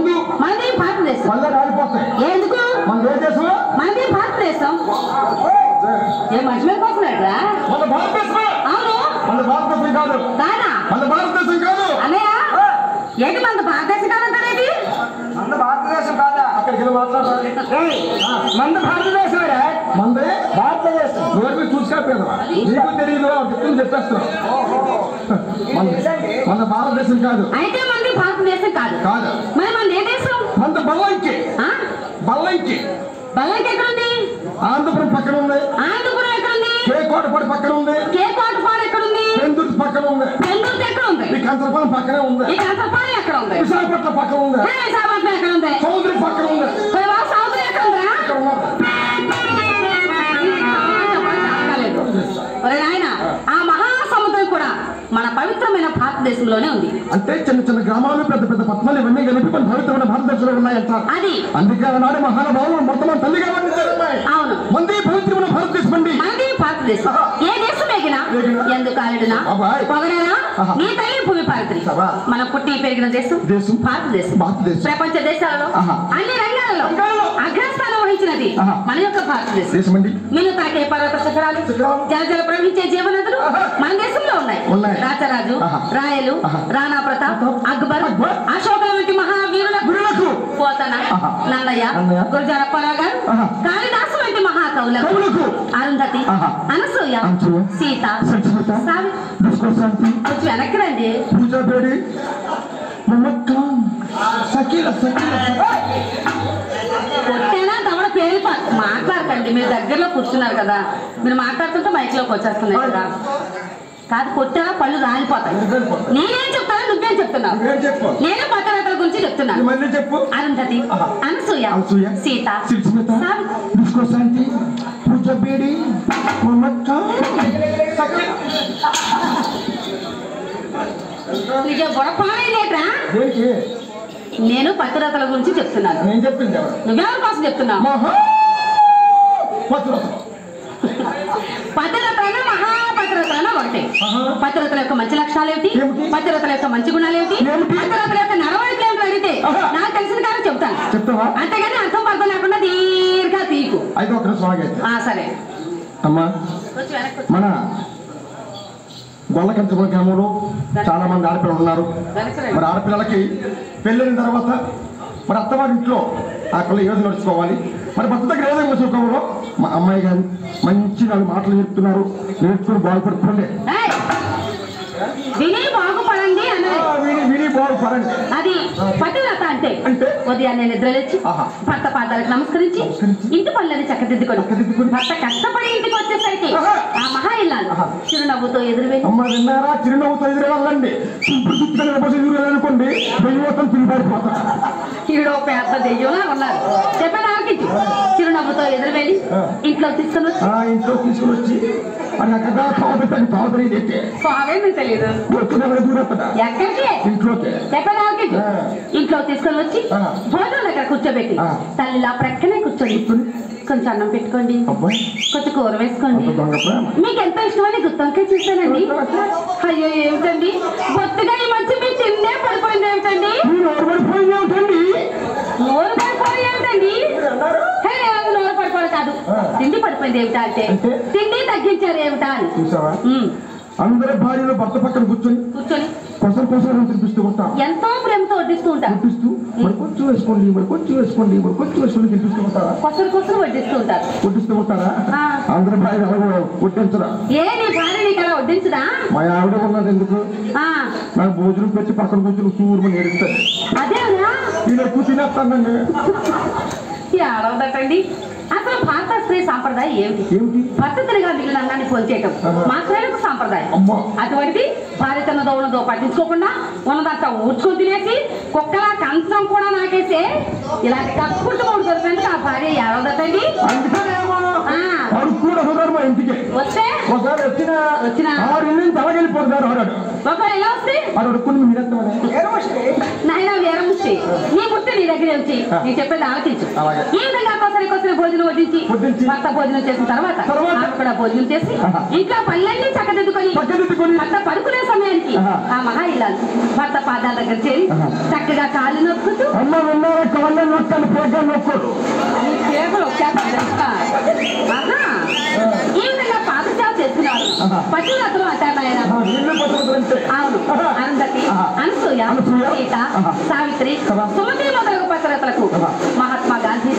మందు మనది భారతదేశం మళ్ళీ రాలిపోతాయి. ఎందుకు? మన దేశం మనది భారతదేశం ఏ మనిషి మీద పోతున్నాడురా మన భారతదేశమే. అవును. మన భారతదేశం కాదు. కాదా? మన భారతదేశం కాదు. అన్నయ్య ఏంటి మన భారతదేశం కాదంటారేంటి మన భారతదేశం కాదా? అక్కడికి మాట్లాడాలి మన భారతదేశం మందే భారతదేశం. నోరు మీద చూసుకోకపోయినా నీకు తెలియదు చెప్తుంది చెప్పేస్తున్నావు మన భారతదేశం కాదు. అయితే మనది భారతదేశం కాదు. కాదు. మరి మన బల్లంకి? బల్లంకి. బల్లంకి ఎక్కడుంది? ఆంధ్రపురం పక్కన ఉంది. ఆనందపురం ఎక్కడుంది? కేకోటపాడు పక్కన ఉంది. కే కోటపాడు ఎక్కడుంది? పెందుర్తి పక్కన ఉంది. బెంగళూరు ఎక్కడ ఉంది ఈ కంచరపాలెం పక్కనే ఉంది. ఈ కాంతపాడు ఎక్కడ ఉంది విశాఖపట్నం పక్కన ఉంది. విశాఖపట్నం ఎక్కడ ఉంది సముద్రం పక్కన ఉంది. భారతదేశంలోనే ఉంది. అంటే చిన్న చిన్న గ్రామాలు పెద్ద పెద్ద పట్టణాలు ఇవన్నీ కలిపి మన పవిత్రమైన భారతదేశంలో ఉన్నాయంటారు అది. అందుకే ఆనాడు మహానుభావులు మొత్తం తల్లిగా. అవును. మంది పవిత్రమైన భారతదేశం అండి మనది భారతదేశం ఏ దేశం. ఎందుకు ఆహా. నీ తల్లి భూమి. మనం పుట్టి పెరిగిన దేశం దేశం. భారతదేశం. ప్రపంచ దేశాలలో. అన్ని రంగాలలో. అగ్రస్థానం వహించినది. మన యొక్క భారతదేశం మీరు తాకే పర్వత శిఖరాలు శిఖరాలు. జల జల ప్రవహించే జీవనదులు. మన దేశంలో ఉన్నాయి. రాజరాజు. రాయలు. రాణా ప్రతాప్ అక్బర్ అశోకుల వంటి మహావీరుల గురులకు పోతన. నన్నయ్య నన్నయ్య, గురుజార అప్పారావు గారు. కాళిదాసు వంటి మహాకవులకు కవులకు అరుంధతి. అనసూయ. సీత. కొంచెం వెనక్కి రండి పూజా బేడి మొహమ్మద్ ఖాన్ సకీల సకీల కొట్టేనా తమడ పేరు మాట్లాడకండి. మీరు దగ్గరలో కూర్చున్నారు కదా. మీరు మాట్లాడుతుంటే మైక్లోకి వచ్చేస్తున్నాయి కదా. కాదు కొట్టారా పళ్ళు రాలిపోతాయి. నేనేం చెప్తాను నువ్వేం చెప్తున్నావు? నేను పట్టణాల గురించి చెప్తున్నాను. అరుంధతి. అనసూయ సీత సిరిస్మిత సావి దుష్కోశాంతి పూజా బేడి మొహమ్మద్ ఖాన్ సకీల నీకే బుడపాడేదేట్రా ఏంటి నేను పతిరతల గురించి చెప్తున్నాను. నువ్వెవరి కోసం చెప్తున్నావు? మహా పతివ్రత. పతిరతలైనా మహాపతిరతలైనా ఒకటే. పతిరతల యొక్క మంచి లక్షణాలు ఏమిటి? పతిరతల యొక్క మంచి గుణాలు ఏమిటి? పతిరతల యొక్క నడవడికలు ఏమిటి అడిగితే. నాకు తెలిసిన కాదు చెప్తాను చెప్తావా అంతేగాని అర్థం పర్థం లేకుండా దీర్ఘ తీకు సరే అమ్మా. మన గొల్లకంచపురం గ్రామంలో చాలా మంది ఆడపిల్లలు ఉన్నారు. మరి ఆడపిల్లలకి పెళ్ళైన తర్వాత మరి అత్తవారి ఇంట్లో ఆ పిల్ల ఏదో నడుచుకోవాలి మరి భర్త దగ్గర ఏదో నడుచుకోవాలో మా అమ్మాయి గారు మంచి నాలుగు మాటలు చెప్తున్నారు. నేర్చుకుని బాగుపడుతుండే! విని బాగుపడండి విని విని బాగుపడండి. అది పతివ్రత అంటే. అంటే? ఉదయాన్నే నిద్రలేచి. భర్త పాదాలకు నమస్కరించి. ఇంటి పనులని చక్కదిద్దుకొని. భర్త కష్టపడి ఇంటికి వచ్చేసరికి. ఆ మహా ఇల్లాలు. చిరునవ్వుతో ఎదురువెళ్ళి అమ్మ విన్నారా చిరునవ్వుతో ఎదురు వెళ్ళండి ఇప్పుడు చుట్టుకొని నిలబడి ఎదురు వెళ్ళనుకోండి వెయ్యి మొత్తం పిలిపారిపోతారు ఈడో పెద్ద దెయ్యంలా ఉన్నారు ఆలకించు చిరునవ్వుతో ఎదురు వెళ్ళి ఆ. ఇంట్లో తీసుకొని వచ్చి ఇంట్లో తీసుకుని వచ్చి అక్కడ తెలియదు ఎక్కడికి ఇంట్లోకి. ఇంట్లో తీసుకొని వచ్చి. భోజనం దగ్గర కూర్చోబెట్టి. తల్లిలా ప్రక్కనే కూర్చోండి. కొంచెం అన్నం పెట్టుకోండి. కొంచెం కూర వేసుకోండి. మీకు ఎంత ఇష్టమని గుత్తొంకాయ చేశానండి అయ్యో ఏమిటండి? బొత్తుగా ఈ మధ్య మీ తిండే పడిపోయింది ఏమిటండి? నోరు పడిపోయి ఏమిటండి? నోరు కాదు. తిండి పడిపోయింది ఏమిటా అంటే? తిండి తగ్గించారు ఏమిటా అని. అందరి భార్యలు భర్త పక్కన కూర్చొని కూర్చొని కొసలు కొసలు తినిపిస్తూ ఉంటాం ఎంతో ప్రేమతో వడ్డిస్తూ ఉంటారు. తినిపిస్తూ మరి కొంచెం వేసుకోండి మరి కొంచెం వేసుకోండి మరి కొంచెం వేసుకోండి తినిపిస్తూ ఉంటారా? కొసరు కొసరు వడ్డిస్తూ ఉంటారు. వడ్డిస్తూ ఉంటారా. అందరి భార్య అలాగే వడ్డించరా? ఏ నీ భార్య నీకు అలా వడ్డించదా? మా ఆవిడ ఉన్నది ఎందుకు? ఆ, నాకు భోజనం పెట్టి పక్కన కూర్చొని సూర్యుని ఏడుస్తాను అదేనా నేను ఎక్కువ తినేస్తానండి. ఏడవదటండి అసలు భారత స్త్రీ సాంప్రదాయం ఏమిటి? పద్ధతిగా మిగిలిన అన్నాన్ని పోల్చేయటం. ఆహా. మా స్త్రీలకు సాంప్రదాయం. అమ్మా. అటువంటిది భార్య తనదో ఉన్నదో పట్టించుకోకుండా ఉన్నదంతా ఊడ్చుకొని తినేసి కుక్కల కంచం కూడా నాకేసి ఇలాంటి కప్పుకుంటూ దొరికినందుకు ఆ భార్య అందుకనేమో ఆ. వాడు కూడా వస్తారు మా ఇంటికి ఒకసారి వచ్చిన వచ్చిన. ఆరు ఇల్లు తలగలిపోతారు ఆడాడు ఒకవేళ ఎలా వస్తే? నాయన వీరముష్టి నీ గుర్తు నీ దగ్గర ఉంచి నేను చెప్పేది ఆలోచించు అలాగే. ఈ విధంగా కొసరి కొసరి భోజనం వడ్డించి. భర్త భోజనం చేసిన తర్వాత కూడా భోజనం చేసి. ఇంట్లో పనులన్నీ చక్కదిద్దుకొని. భర్త పడుకునే సమయానికి. ఆ మహా ఇల్లాలు భర్త పాదాల దగ్గర చేరి. చక్కగా కాళ్ళు నొక్కుతూ నొక్కలు నొక్కలు నీ పేపర్ వచ్చేస్తాను తెలుసా? ఆహా. ఈ విధంగా పాదసేవ చేస్తున్నారు అంటారు ఆయన అవును. అరుంధతి. అనసూయ. సీత. సావిత్రి. సుమతి మొదలగు పత్రతలకు. మహాత్మా గాంధీ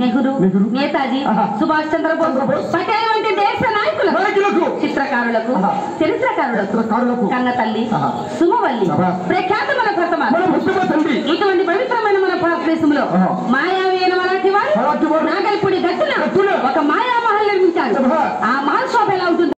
నెహ్రూ నేతాజీ. సుభాష్ చంద్రబోస్ పటేల్ వంటి దేశ నాయకులకు చిత్రకారులకు. చరిత్రకారులకు ఆహా. సుమవల్లి. ప్రఖ్యాత మన తండ్రి ఇటువంటి పవిత్రమైన మన భారతదేశంలో. మాయావి మరాఠీ వారు నాగల్పూడి గట్టున ఒక మాయా मारले विचार आम्हाला सोपायला उठून